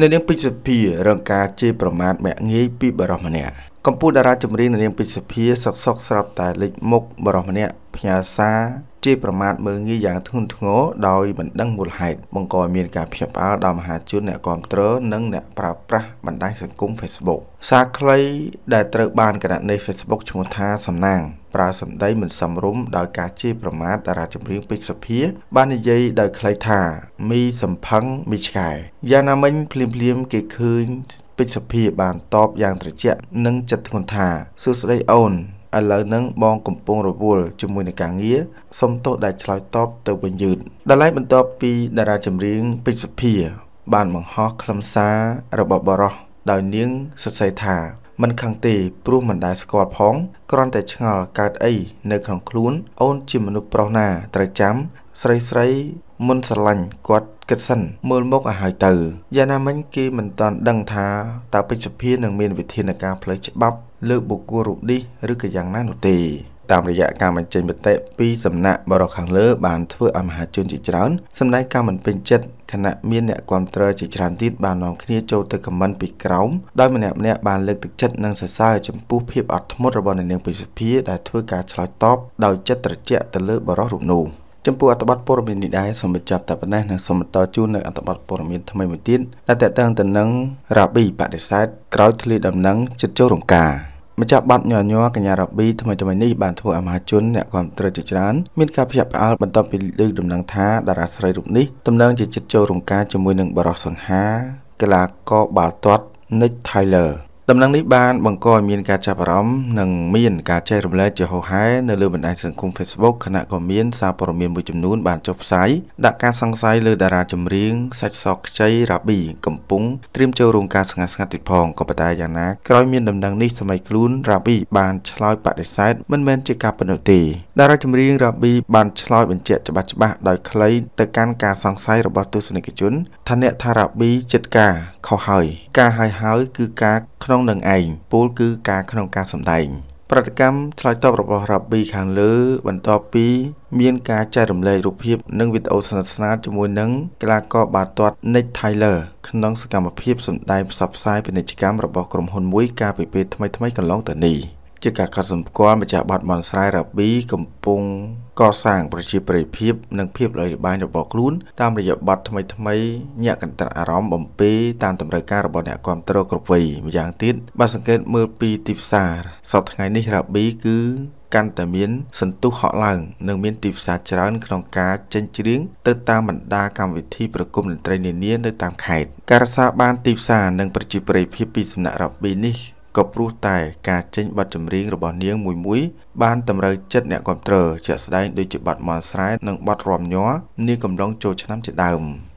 នៅនាងពេជ្រសុភារងការជេរប្រមាថមាក់ងាយពីបរិសម្នាក់កម្ពុជាតារាចម្រៀងនៅនាងពេជ្រសុភាសឹកសកស្រាប់តែលេចមុខបរិសម្នាក់ផ្ញើសារជេរប្រមាថមើលងាយយ៉ាងធ្ងន់ធ្ងរដោយមិនដឹងមូលហេតុបង្កឲ្យមានការភ្ញាក់ផ្អើលដល់មហាជនអ្នកគាំទ្រនិងអ្នកប្រើប្រាស់បណ្ដាញសង្គម Facebook សារខ្លីដែលត្រូវបានគណនី Facebook ឈ្មោះថាសំណាង ប្រើសម្ដីមិនសមរម្យដោយការជេរប្រមាថតារាចម្រៀងពេជ្រសុភា បាននិយាយដោយខ្លីថាមីសំផឹងមីឆ្កែយ៉ាងណាមិញភ្លាមភ្លាមគេឃើញពេជ្រសុភាបានតបយ៉ាងត្រជាក់និងចិត្តធ្ងន់ថាសួស្ដីអូនឥឡូវហ្នឹងបងកំពុងរវល់ជាមួយនឹងការងារសុំទោសដែលឆ្លើយតបទៅវិញយឺតដល់ឡែកបន្ទាប់ពីតារាចម្រៀងពេជ្រសុភា បានបង្ហោះខ្លឹមសាររបស់បរោះដោយនាងសរសេរថា មិនខឹងទេព្រោះមិនដែលស្គាល់ផងគ្រាន់តែឆ្ងល់កើតអីនៅក្នុងខ្លួន អូនជាមនុស្សប្រុសណាត្រូវចាំ ស្រីស្រីមុនស្រឡាញ់គាត់គិតសិនមើលមុខឲ្យហើយទៅយ៉ាងណាមិញគេមិនតាន់ដឹងថាតើពេជ្រភានឹងមានវិធានការផ្លូវច្បាប់លើបុគ្គលរូបនេះឬក៏យ៉ាងណានោះទេ តាមរយៈការបញ្ចេញមតិពីសំណាក់បរិខាងលើបានធ្វើឲ្យមហាជនជាច្រើនសម្ដែងការមិនពេញចិត្តខណៈមានអ្នកគាំទ្រជាច្រើនទៀតបាននាំគ្នាចូលទៅខមមិនពីក្រោមដោយម្នាក់ម្នាក់បានលើកទឹកចិត្តនិងសរសើរចំពោះភាពអត់ធ្មត់របស់អ្នកនាងពេជ្រភាដែលធ្វើការឆ្លើយតបដោយចិត្តត្រជាក់ទៅលើបរិរូបនោះចំពោះអត្ថបទព័ត៌មាននេះដែរសូមបញ្ចប់តែប៉ុណ្ណេះនិងសូមបន្តជូននៅអត្ថបទព័ត៌មានថ្មីមួយទៀតដែលតកតងទៅនឹងរ៉ាប៊ីបដិសេធក្រោយធ្លាដំណឹងចិត្តចូលរង្ការ ម្ចាស់បាត់ញញកញ្ញារ៉ាប៊ីថ្មីថ្មីនេះបានធ្វើឲ្យមហាជនអ្នកគ្រប់គ្រងជាច្រើនមានការភ្ញាក់ផ្អើលបន្ទាប់ពីលើកដំណឹងថាតារាស្រីរូបនេះតំណែងជាចិត្តចូលរង្ការជាមួយនឹងបរិសសង្ហាកីឡាករបាល់ទាត់ Nick Tyler ដំណឹងនេះបានបង្កឲ្យមានការចាប់អារម្មណ៍និងមានការចែករំលែកជាហូរហែនៅលើបណ្ដាញសង្គម Facebook ខណៈក៏មានសារព័ត៌មានមួយចំនួនបានចុះផ្សាយដាក់ការសង្ស័យលើតារាចម្រៀងសាច់សក់ខ្ចីរ៉ាប៊ីកំពុងត្រៀមចូលរោងការស្ងាត់ស្ងាត់ទៀតផងក៏ប៉ុន្តែយ៉ាងណាក្រោយមានដំណឹងនេះសម័យខ្លួនរ៉ាប៊ីបានឆ្លើយបដិសេធមិនមែនជាការប៉ុណ្ណោះទេតារាចម្រៀងរ៉ាប៊ីបានឆ្លើយបញ្ជាក់ច្បាស់ច្បាស់ដោយខ្លីទៅកាន់ការសង្ស័យរបស់ទស្សនិកជនថាអ្នកថារ៉ាប៊ីចិត្តការខុសហើយការហើយហើយគឺការ ក្នុងនឹងឯងពោលគឺការក្នុងការសម្ដែងប្រតិកម្មឆ្លើយតបរបស់រ៉ាប៊ីខាងលើ បន្ទាប់ពី មានការចែករំលែករូបភាព និងវីដេអូស្និទ្ធស្នាលជាមួយនឹងកីឡាករបាល់ទាត់ Nick Tyler ក្នុងសកម្មភាពសម្ដែងផ្សព្វផ្សាយពាណិជ្ជកម្មរបស់ក្រុមហ៊ុនមួយកាលពីពេលថ្មីៗកន្លងទៅនេះ។ជាការកត់សម្គាល់ម្ចាស់បាត់បនស្រែរ៉ាប៊ីកំពុង កសាងប្រជាប្រិយភាពនិងភាពល្បីល្បាញរបស់ខ្លួនតាមរយៈបទថ្មីថ្មីញាក់កន្ត្រាក់អារម្មណ៍បំពេតាមតម្រូវការរបស់អ្នកគ្រប់គ្រងគ្រប់វ័យម្យ៉ាងទៀតបើសង្កេតមើលពីទីផ្សារសប្តាហ៍ថ្ងៃនេះរ៉ាប៊ីគឺកាន់តែមានសន្ទុះហក់ឡើងនិងមានទីផ្សារច្រើនក្នុងការចេញច្រៀងទៅតាមបណ្ដាកម្មវិធីប្រគំតន្ត្រីនានានៅតាមខេត្តការរក្សាបានទីផ្សារនិងប្រជាប្រិយភាពពីសំណាក់រ៉ាប៊ីនេះ ក៏ព្រោះតែការចេញបទចម្រៀងរបស់នាងមួយមួយបានតម្រូវចិត្តអ្នកគ្រប់គ្រងជាក់ស្ដែងដូចជាបទមន់ស្រែនិងបទរំញ័រនាងកំឡុងចូលឆ្នាំជាដើម។